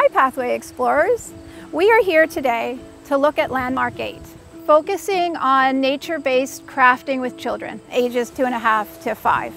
Hi Pathway Explorers. We are here today to look at Landmark 8, focusing on nature-based crafting with children, ages two and a half to five.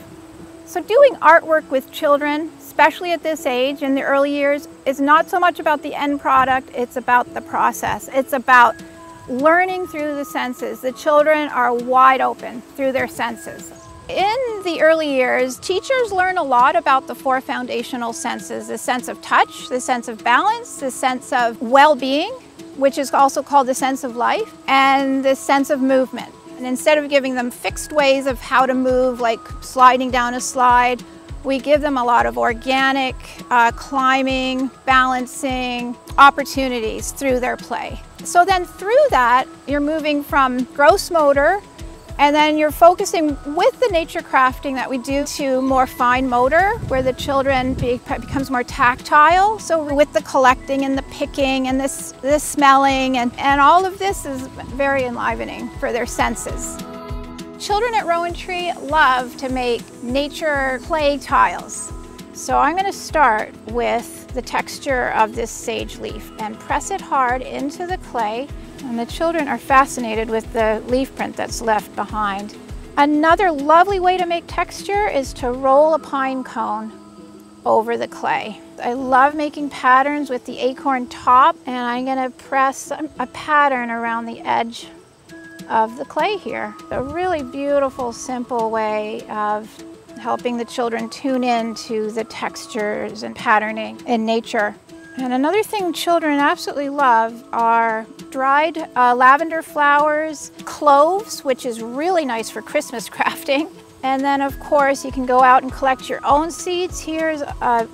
So doing artwork with children, especially at this age in the early years, is not so much about the end product, it's about the process. It's about learning through the senses. The children are wide open through their senses. In the early years, teachers learn a lot about the four foundational senses, the sense of touch, the sense of balance, the sense of well-being, which is also called the sense of life, and the sense of movement. And instead of giving them fixed ways of how to move, like sliding down a slide, we give them a lot of organic uh, climbing, balancing opportunities through their play. So then through that, you're moving from gross motor and then you're focusing with the nature crafting that we do to more fine motor, where the children be, becomes more tactile. So with the collecting and the picking and this, this smelling and, and all of this is very enlivening for their senses. Children at Rowan Tree love to make nature clay tiles. So I'm going to start with the texture of this sage leaf and press it hard into the clay and the children are fascinated with the leaf print that's left behind. Another lovely way to make texture is to roll a pine cone over the clay. I love making patterns with the acorn top and I'm going to press a pattern around the edge of the clay here. A really beautiful, simple way of helping the children tune in to the textures and patterning in nature. And another thing children absolutely love are dried uh, lavender flowers, cloves, which is really nice for Christmas crafting. And then of course you can go out and collect your own seeds. Here's a,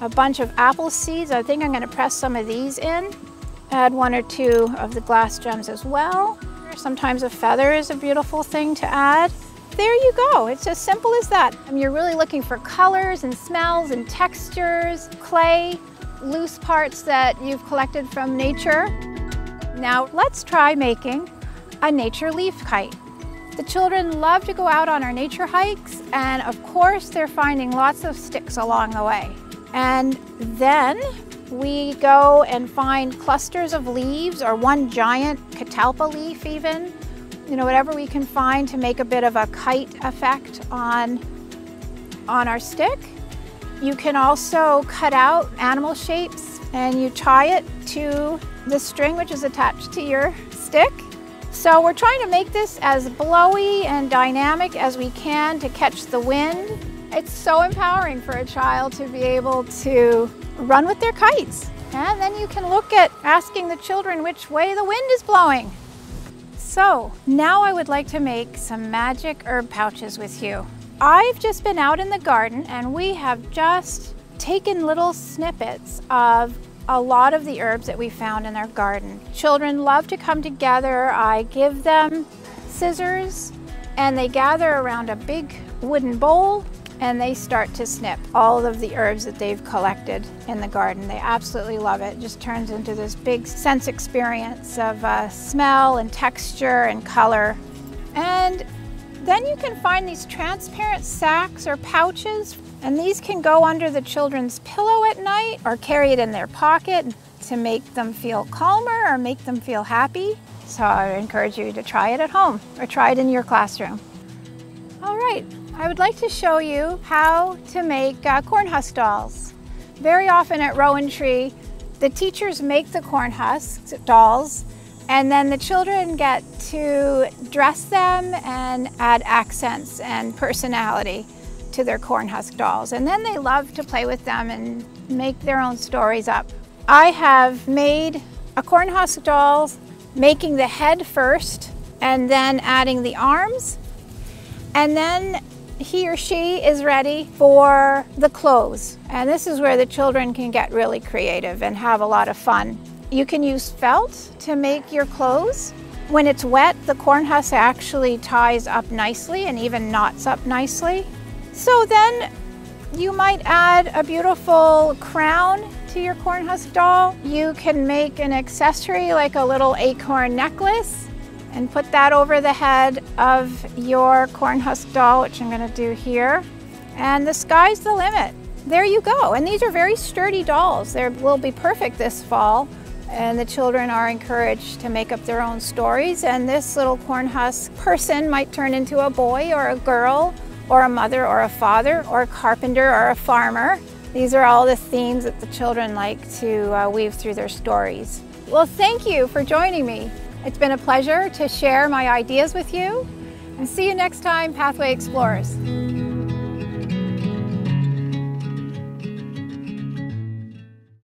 a bunch of apple seeds. I think I'm gonna press some of these in. Add one or two of the glass gems as well. Sometimes a feather is a beautiful thing to add. There you go, it's as simple as that. I mean, you're really looking for colors and smells and textures, clay, loose parts that you've collected from nature. Now let's try making a nature leaf kite. The children love to go out on our nature hikes and of course they're finding lots of sticks along the way. And then we go and find clusters of leaves or one giant catalpa leaf even, you know, whatever we can find to make a bit of a kite effect on, on our stick. You can also cut out animal shapes and you tie it to the string which is attached to your stick. So we're trying to make this as blowy and dynamic as we can to catch the wind. It's so empowering for a child to be able to run with their kites. And then you can look at asking the children which way the wind is blowing. So now I would like to make some magic herb pouches with you. I've just been out in the garden and we have just taken little snippets of a lot of the herbs that we found in our garden. Children love to come together. I give them scissors and they gather around a big wooden bowl and they start to snip all of the herbs that they've collected in the garden. They absolutely love it. It just turns into this big sense experience of uh, smell and texture and color. And then you can find these transparent sacks or pouches, and these can go under the children's pillow at night or carry it in their pocket to make them feel calmer or make them feel happy. So I encourage you to try it at home or try it in your classroom. All right, I would like to show you how to make uh, corn husk dolls. Very often at Rowan Tree, the teachers make the corn husk dolls and then the children get to dress them and add accents and personality to their corn husk dolls. And then they love to play with them and make their own stories up. I have made a corn husk doll making the head first and then adding the arms. And then he or she is ready for the clothes. And this is where the children can get really creative and have a lot of fun. You can use felt to make your clothes. When it's wet, the corn husk actually ties up nicely and even knots up nicely. So then you might add a beautiful crown to your corn husk doll. You can make an accessory like a little acorn necklace and put that over the head of your corn husk doll, which I'm gonna do here. And the sky's the limit. there you go. And these are very sturdy dolls. They will be perfect this fall. And the children are encouraged to make up their own stories. And this little corn husk person might turn into a boy or a girl or a mother or a father or a carpenter or a farmer. These are all the themes that the children like to uh, weave through their stories. Well, thank you for joining me. It's been a pleasure to share my ideas with you. And see you next time, Pathway Explorers.